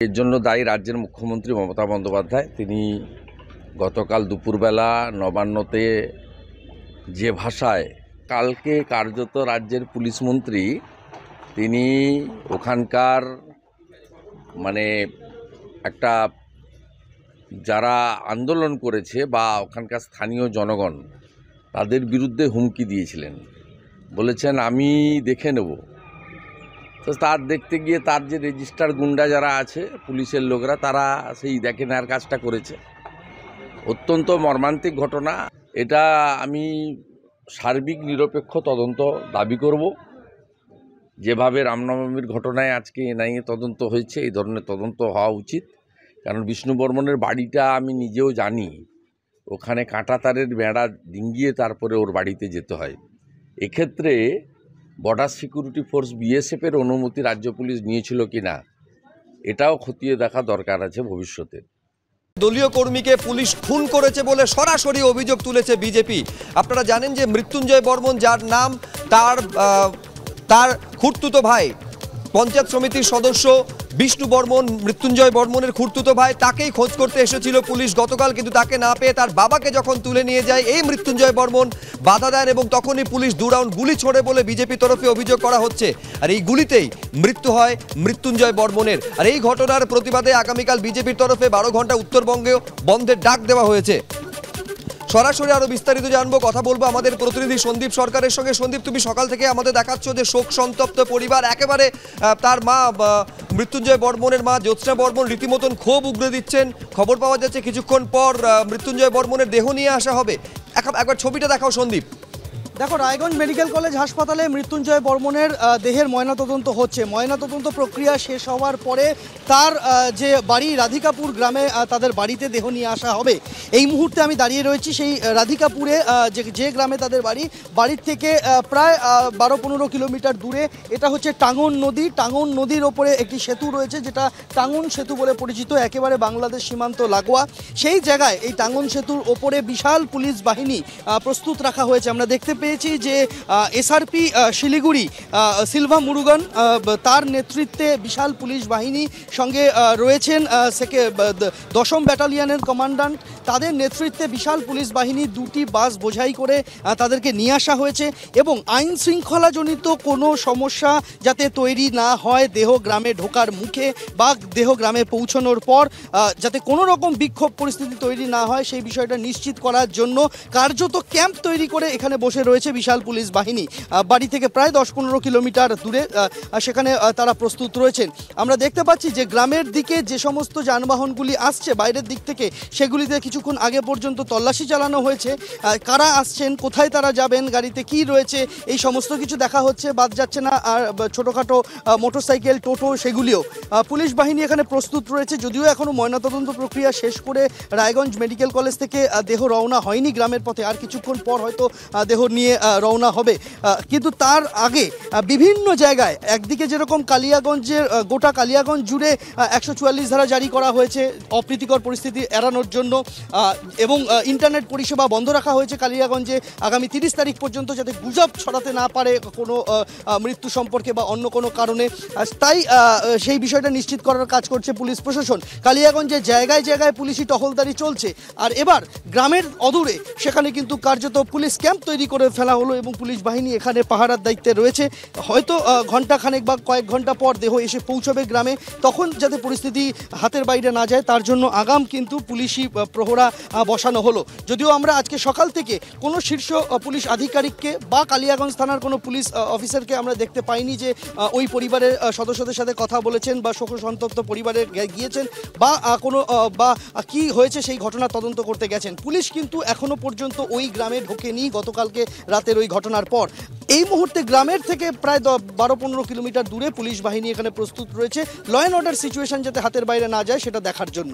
এর জন্য দায়ী রাজ্যের মুখ্যমন্ত্রী মমতা বন্দ্যোপাধ্যায়। তিনি গতকাল দুপুরবেলা নবান্নতে যে ভাষায় কালকে কার্যত রাজ্যের পুলিশ মন্ত্রী, তিনি ওখানকার মানে একটা যারা আন্দোলন করেছে বা ওখানকার স্থানীয় জনগণ, তাদের বিরুদ্ধে হুমকি দিয়েছিলেন। বলেছেন, আমি দেখে নেব। তো তার দেখতে গিয়ে তার যে রেজিস্টার গুন্ডা যারা আছে, পুলিশের লোকরা, তারা সেই দেখে নেওয়ার কাজটা করেছে। অত্যন্ত মর্মান্তিক ঘটনা। এটা আমি সার্বিক নিরপেক্ষ তদন্ত দাবি করব। যেভাবে রামনবমীর ঘটনায় আজকে এনআইএ তদন্ত হয়েছে, এই ধরনের তদন্ত হওয়া উচিত। কারণ বিষ্ণু বর্মনের বাড়িটা আমি নিজেও জানি। ওখানে কাঁটা তারের বেড়া ডিঙ্গিয়ে তারপরে ওর বাড়িতে যেতে হয়। এক্ষেত্রে বর্ডার সিকিউরিটি ফোর্স বিএসএফের অনুমতি রাজ্য পুলিশ নিয়েছিল কি না, এটাও খতিয়ে দেখা দরকার আছে ভবিষ্যতে। দলীয় কর্মীকে পুলিশ খুন করেছে বলে সরাসরি অভিযোগ তুলেছে বিজেপি আপনারা জানেন যে মৃত্যুঞ্জয় বর্মন যার নাম, তার তার খুঁড়তুতো ভাই পঞ্চায়েত সমিতির সদস্য বিষ্ণু বর্মন, মৃত্যুঞ্জয় বর্মনের খুঁড়তুতো ভাই তাকেই খোঁজ করতে এসেছিল পুলিশ গতকাল, কিন্তু তাকে না পেয়ে তার বাবাকে যখন তুলে নিয়ে যায়, এই মৃত্যুঞ্জয় বর্মন বাধা দেন এবং তখনই পুলিশ দু রাউন্ড গুলি ছোড়ে বলে বিজেপি তরফে অভিযোগ করা হচ্ছে। আর এই গুলিতেই মৃত্যু হয় মৃত্যুঞ্জয় বর্মনের। আর এই ঘটনার প্রতিবাদে আগামীকাল বিজেপির তরফে বারো ঘণ্টা উত্তরবঙ্গেও বন্ধের ডাক দেওয়া হয়েছে। সরাসরি আরও বিস্তারিত জানব, কথা বলব আমাদের প্রতিনিধি সন্দীপ সরকারের সঙ্গে। সন্দীপ, তুমি সকাল থেকে আমাদের দেখাচ্ছ যে শোক সন্তপ্ত পরিবার, একেবারে তার মা মৃত্যুঞ্জয় বর্মনের মা, জ্যোৎস্না বর্মন রীতিমতন ক্ষোভ উগড়ে দিচ্ছেন। খবর পাওয়া যাচ্ছে কিছুক্ষণ পর মৃত্যুঞ্জয় বর্মনের দেহ নিয়ে আসা হবে। এক- একবার ছবিটা দেখাও সন্দীপ। দেখো, রায়গঞ্জ মেডিকেল কলেজ হাসপাতালে মৃত্যুঞ্জয় বর্মনের দেহের ময়নাতদন্ত হচ্ছে। ময়নাতদন্ত প্রক্রিয়া শেষ হওয়ার পরে তার যে বাড়ি রাধিকাপুর গ্রামে তাদের বাড়িতে দেহ নিয়ে আসা হবে। এই মুহূর্তে আমি দাঁড়িয়ে রয়েছি সেই রাধিকাপুরে যে যে গ্রামে তাদের বাড়ি। বাড়ির থেকে প্রায় বারো পনেরো কিলোমিটার দূরে। এটা হচ্ছে টাঙ্গন নদী। টাঙ্গন নদীর ওপরে একটি সেতু রয়েছে, যেটা টাঙ্গন সেতু বলে পরিচিত, একেবারে বাংলাদেশ সীমান্ত লাগোয়া। সেই জায়গায় এই টাঙ্গন সেতুর ওপরে বিশাল পুলিশ বাহিনী প্রস্তুত রাখা হয়েছে। আমরা দেখতে পেয়েছি যে এসআরপি শিলিগুড়ি সিলভা মুরুগান তার নেতৃত্বে বিশাল পুলিশ বাহিনী সঙ্গে রয়েছেন সেকে দশম ব্যাটালিয়নের কমান্ডান্ট। তাদের নেতৃত্বে বিশাল পুলিশ বাহিনী দুটি বাস বোঝাই করে তাদেরকে নিয়ে আসা হয়েছে এবং আইন শৃঙ্খলাজনিত কোনো সমস্যা যাতে তৈরি না হয় দেহ গ্রামে ঢোকার মুখে বা দেহ গ্রামে পৌঁছানোর পর যাতে কোনো রকম বিক্ষোভ পরিস্থিতি তৈরি না হয়, সেই বিষয়টা নিশ্চিত করার জন্য কার্যত ক্যাম্প তৈরি করে এখানে বসে রয়েছে বিশাল পুলিশ বাহিনী। বাড়ি থেকে প্রায় দশ পনেরো কিলোমিটার দূরে সেখানে তারা প্রস্তুত রয়েছেন। আমরা দেখতে পাচ্ছি যে গ্রামের দিকে যে সমস্ত যানবাহনগুলি আসছে বাইরের দিক থেকে, সেগুলিতে কিছুক্ষণ আগে পর্যন্ত তল্লাশি চালানো হয়েছে। কারা আসছেন, কোথায় তারা যাবেন, গাড়িতে কি রয়েছে, এই সমস্ত কিছু দেখা হচ্ছে, বাদ যাচ্ছে না, আর ছোটোখাটো মোটরসাইকেল, টোটো সেগুলিও। পুলিশ বাহিনী এখানে প্রস্তুত রয়েছে, যদিও এখনও ময়নাতদন্ত প্রক্রিয়া শেষ করে রায়গঞ্জ মেডিকেল কলেজ থেকে দেহ রওনা হয়নি গ্রামের পথে। আর কিছুক্ষণ পর হয়তো দেহ নিয়ে আহ, রওনা হবে। কিন্তু তার আগে বিভিন্ন জায়গায় একদিকে যেরকম কালিয়াগঞ্জের গোটা কালিয়াগঞ্জ জুড়ে একশো চুয়াল্লিশ ধারা জারি করা হয়েছে অপ্রীতিকর পরিস্থিতি এড়ানোর জন্য এবং ইন্টারনেট পরিষেবা বন্ধ রাখা হয়েছে কালিয়াগঞ্জে আগামী তিরিশ তারিখ পর্যন্ত যাতে গুজব ছড়াতে না পারে কোনো মৃত্যু সম্পর্কে বা অন্য কোনো কারণে। তাই সেই বিষয়টা নিশ্চিত করার কাজ করছে পুলিশ প্রশাসন। কালিয়াগঞ্জে জায়গায় জায়গায় পুলিশি টহলদারি চলছে। আর এবার গ্রামের অদূরে সেখানে কিন্তু কার্যত পুলিশ ক্যাম্প তৈরি করে ফেলা হলো এবং পুলিশ বাহিনী এখানে পাহারার দায়িত্বে রয়েছে। হয়তো আহ, ঘণ্টা খানেক বা কয়েক ঘণ্টা পর দেহ এসে পৌঁছবে গ্রামে। তখন যাতে পরিস্থিতি হাতের বাইরে না যায় তার জন্য আগাম কিন্তু পুলিশি প্রহরা বসানো হলো। যদিও আমরা আজকে সকাল থেকে কোনো শীর্ষ পুলিশ আধিকারিককে বা কালিয়াগঞ্জ থানার কোনো পুলিশ অফিসারকে আমরা দেখতে পাইনি যে ওই পরিবারের সদস্যদের সাথে কথা বলেছেন বা শোক সন্তপ্ত পরিবারে গিয়েছেন বা কোনো বা কি হয়েছে সেই ঘটনা তদন্ত করতে গেছেন। পুলিশ কিন্তু এখনও পর্যন্ত ওই গ্রামে ঢোকেনি। গতকালকে রাতের ওই ঘটনার পর। এই মুহূর্তে গ্রামের থেকে প্রায় বারো পনেরো কিলোমিটার দূরে পুলিশ বাহিনী এখানে প্রস্তুত রয়েছে। ল অ্যান্ড অর্ডার সিচুয়েশন যাতে হাতের বাইরে না যায়, সেটা দেখার জন্য।